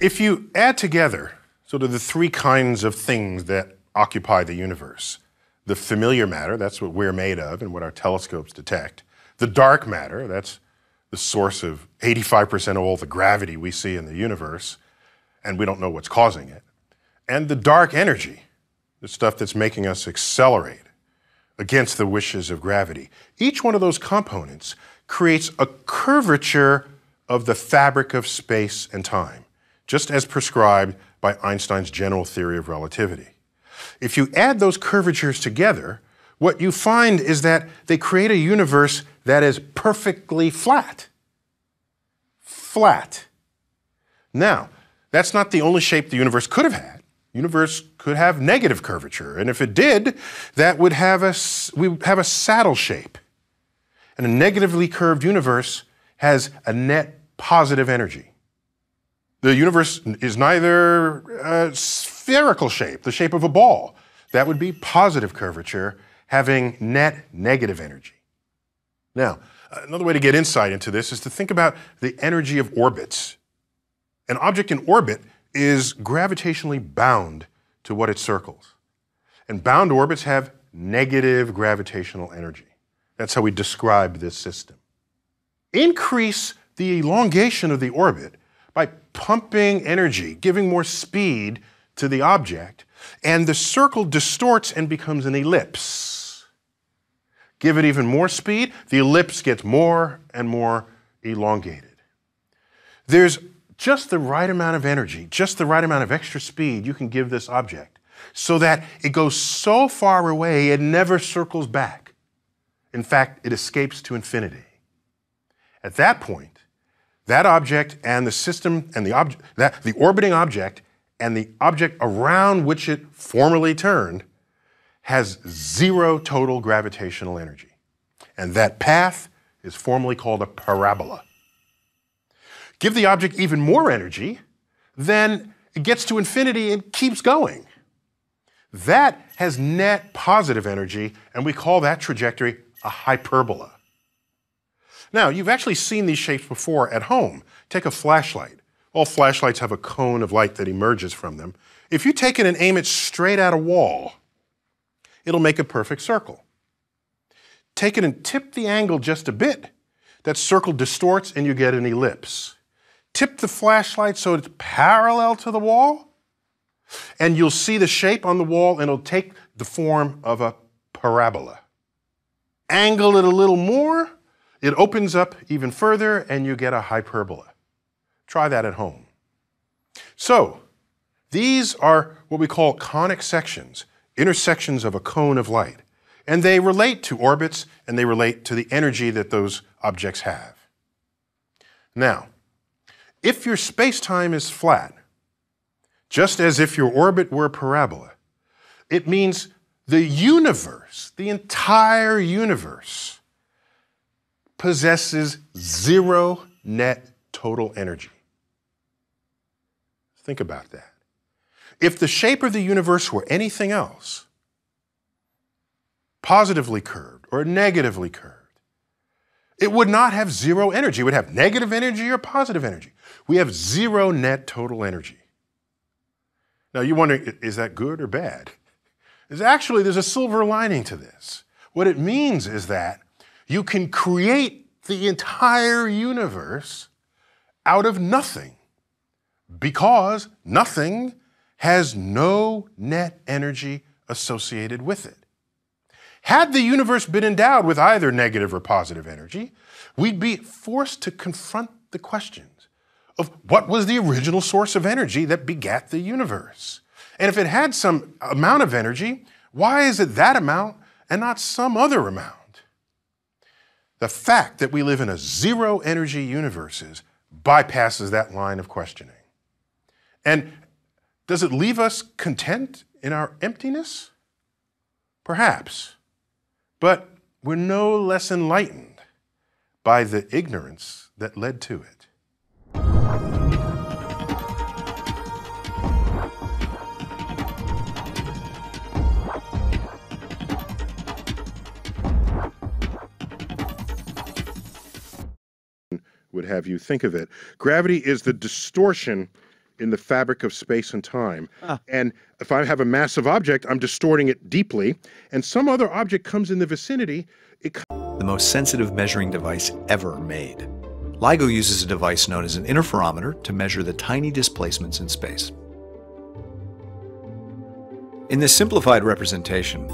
If you add together sort of the three kinds of things that occupy the universe the familiar matter, that's what we're made of and what our telescopes detect, the dark matter, that's the source of 85% of all the gravity we see in the universe, and we don't know what's causing it, and the dark energy, the stuff that's making us accelerate against the wishes of gravity. Each one of those components creates a curvature of the fabric of space and time, just as prescribed by Einstein's general theory of relativity. If you add those curvatures together, what you find is that they create a universe that is perfectly flat. Flat. Now, that's not the only shape the universe could have had universe could have negative curvature. And if it did, that would have a, we would have a saddle shape. And a negatively curved universe has a net positive energy. The universe is neither a spherical shape, the shape of a ball. That would be positive curvature, having net negative energy. Now, another way to get insight into this is to think about the energy of orbits. An object in orbit is gravitationally bound to what it circles. And bound orbits have negative gravitational energy. That's how we describe this system. Increase the elongation of the orbit by pumping energy, giving more speed to the object, and the circle distorts and becomes an ellipse. Give it even more speed, the ellipse gets more and more elongated. There's just the right amount of energy, just the right amount of extra speed you can give this object so that it goes so far away it never circles back. In fact, it escapes to infinity. At that point, that object and the system and the object, that the orbiting object and the object around which it formerly turned has zero total gravitational energy. And that path is formally called a parabola give the object even more energy, then it gets to infinity and keeps going. That has net positive energy, and we call that trajectory a hyperbola. Now, you've actually seen these shapes before at home. Take a flashlight. All flashlights have a cone of light that emerges from them. If you take it and aim it straight at a wall, it'll make a perfect circle. Take it and tip the angle just a bit. That circle distorts and you get an ellipse tip the flashlight so it's parallel to the wall, and you'll see the shape on the wall, and it'll take the form of a parabola. Angle it a little more, it opens up even further, and you get a hyperbola. Try that at home. So, these are what we call conic sections, intersections of a cone of light. And they relate to orbits and they relate to the energy that those objects have. Now, if your space-time is flat, just as if your orbit were a parabola, it means the universe, the entire universe, possesses zero net total energy. Think about that. If the shape of the universe were anything else, positively curved or negatively curved, it would not have zero energy. It would have negative energy or positive energy. We have zero net total energy. Now you're wondering, is that good or bad? Is actually there's a silver lining to this. What it means is that you can create the entire universe out of nothing because nothing has no net energy associated with it. Had the universe been endowed with either negative or positive energy, we'd be forced to confront the questions of what was the original source of energy that begat the universe? And if it had some amount of energy, why is it that amount and not some other amount? The fact that we live in a zero energy universe bypasses that line of questioning. And does it leave us content in our emptiness? Perhaps. But we're no less enlightened by the ignorance that led to it. Have you think of it. Gravity is the distortion in the fabric of space and time. Ah. And if I have a massive object, I'm distorting it deeply, and some other object comes in the vicinity, it the most sensitive measuring device ever made. LIGO uses a device known as an interferometer to measure the tiny displacements in space. In this simplified representation,